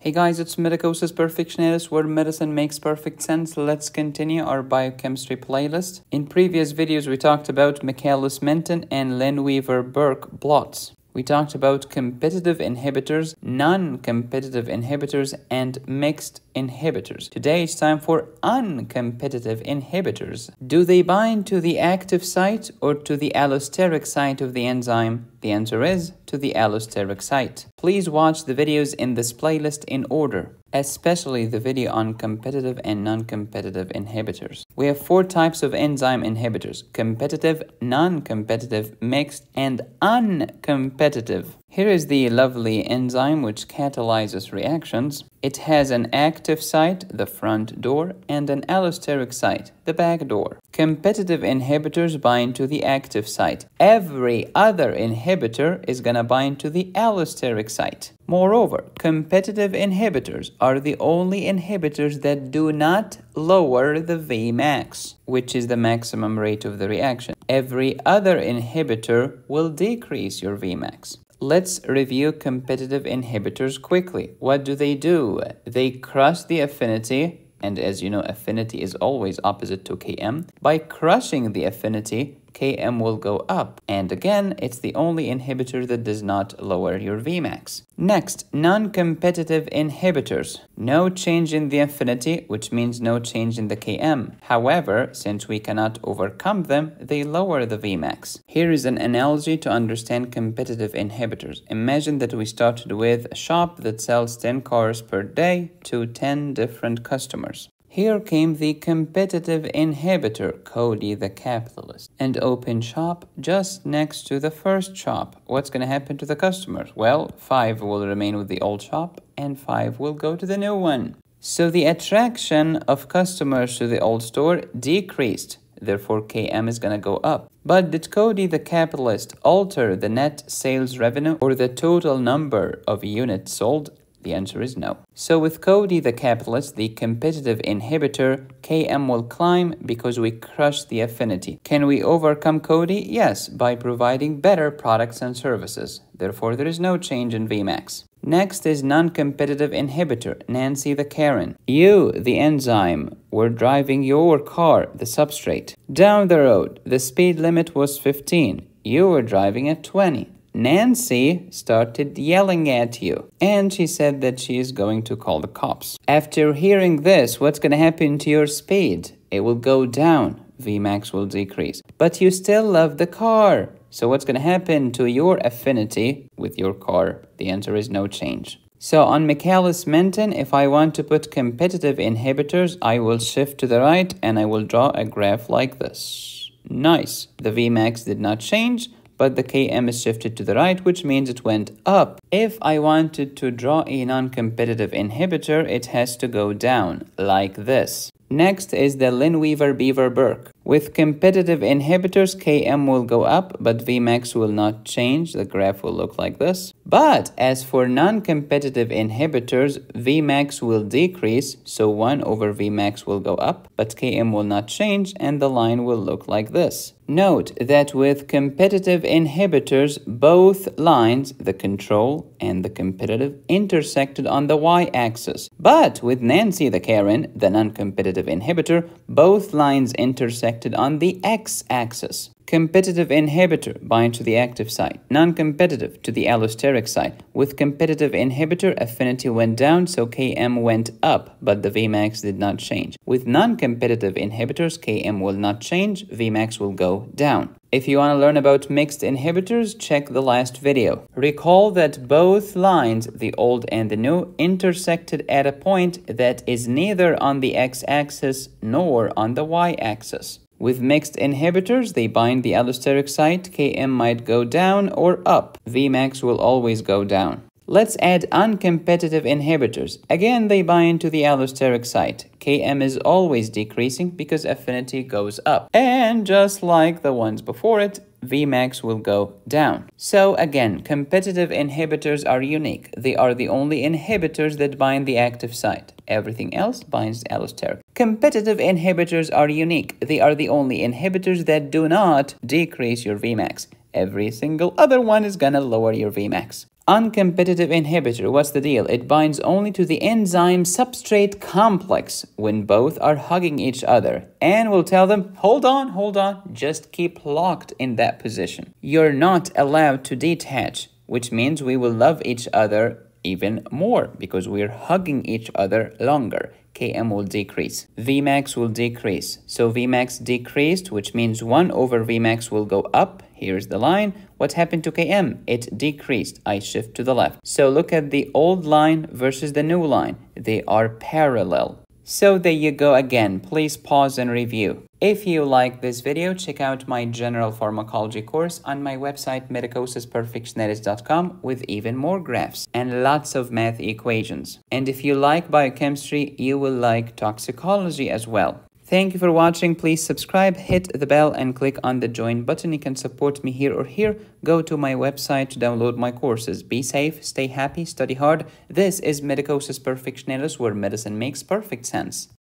Hey guys, it's Medicosis Perfectionalis where medicine makes perfect sense. Let's continue our biochemistry playlist. In previous videos, we talked about Michaelis-Menten and Lineweaver-Burk plots. We talked about competitive inhibitors, non-competitive inhibitors, and mixed inhibitors. Today it's time for uncompetitive inhibitors. Do they bind to the active site or to the allosteric site of the enzyme? The answer is to the allosteric site. Please watch the videos in this playlist in order, especially the video on competitive and non-competitive inhibitors. We have four types of enzyme inhibitors, competitive, non-competitive, mixed, and uncompetitive. Here is the lovely enzyme which catalyzes reactions. It has an active site, the front door, and an allosteric site, the back door. Competitive inhibitors bind to the active site. Every other inhibitor is going to bind to the allosteric site. Moreover, competitive inhibitors are the only inhibitors that do not lower the Vmax, which is the maximum rate of the reaction. Every other inhibitor will decrease your Vmax. Let's review competitive inhibitors quickly. What do they do? They crush the affinity, and as you know, affinity is always opposite to Km. By crushing the affinity, Km will go up. And again, it's the only inhibitor that does not lower your Vmax. Next, non-competitive inhibitors. No change in the affinity, which means no change in the Km. However, since we cannot overcome them, they lower the Vmax. Here is an analogy to understand competitive inhibitors. Imagine that we started with a shop that sells 10 cars per day to 10 different customers. Here came the competitive inhibitor, Cody the capitalist, and open shop just next to the first shop. What's going to happen to the customers? Well, five will remain with the old shop and five will go to the new one. So the attraction of customers to the old store decreased. Therefore, KM is going to go up. But did Cody the capitalist alter the net sales revenue or the total number of units sold? The answer is no. So with Cody the capitalist, the competitive inhibitor, Km will climb because we crush the affinity. Can we overcome Cody? Yes, by providing better products and services. Therefore, there is no change in Vmax. Next is non-competitive inhibitor, Nancy the Karen. You, the enzyme, were driving your car, the substrate. Down the road, the speed limit was 15. You were driving at 20. Nancy started yelling at you, and she said that she is going to call the cops. After hearing this, what's going to happen to your speed? It will go down. Vmax will decrease. But you still love the car. So what's going to happen to your affinity with your car? The answer is no change. So on Michaelis-Menten, if I want to put competitive inhibitors, I will shift to the right and I will draw a graph like this. Nice. The Vmax did not change but the Km is shifted to the right, which means it went up. If I wanted to draw a non-competitive inhibitor, it has to go down, like this. Next is the Lineweaver-Beaver-Burke. With competitive inhibitors, Km will go up, but Vmax will not change. The graph will look like this. But as for non-competitive inhibitors, Vmax will decrease, so 1 over Vmax will go up, but Km will not change, and the line will look like this. Note that with competitive inhibitors, both lines, the control and the competitive, intersected on the y-axis. But with Nancy the Karen, the non-competitive inhibitor, both lines intersected on the x-axis. Competitive inhibitor bind to the active site, non-competitive to the allosteric site. With competitive inhibitor, affinity went down, so Km went up, but the Vmax did not change. With non-competitive inhibitors, Km will not change, Vmax will go down. If you want to learn about mixed inhibitors, check the last video. Recall that both lines, the old and the new, intersected at a point that is neither on the x-axis nor on the y-axis. With mixed inhibitors, they bind the allosteric site, Km might go down or up. Vmax will always go down. Let's add uncompetitive inhibitors. Again, they bind to the allosteric site. Km is always decreasing because affinity goes up. And just like the ones before it, Vmax will go down. So again, competitive inhibitors are unique. They are the only inhibitors that bind the active site. Everything else binds allosteric. Competitive inhibitors are unique. They are the only inhibitors that do not decrease your Vmax. Every single other one is gonna lower your Vmax. Uncompetitive inhibitor, what's the deal? It binds only to the enzyme substrate complex when both are hugging each other and will tell them, hold on, hold on, just keep locked in that position. You're not allowed to detach, which means we will love each other even more because we're hugging each other longer. Km will decrease. Vmax will decrease. So Vmax decreased, which means 1 over Vmax will go up. Here's the line. What happened to Km? It decreased. I shift to the left. So look at the old line versus the new line. They are parallel. So there you go again. Please pause and review. If you like this video, check out my general pharmacology course on my website medicosisperfectionalis.com with even more graphs and lots of math equations. And if you like biochemistry, you will like toxicology as well. Thank you for watching. Please subscribe, hit the bell, and click on the join button. You can support me here or here. Go to my website to download my courses. Be safe, stay happy, study hard. This is Medicosis Perfectionalis, where medicine makes perfect sense.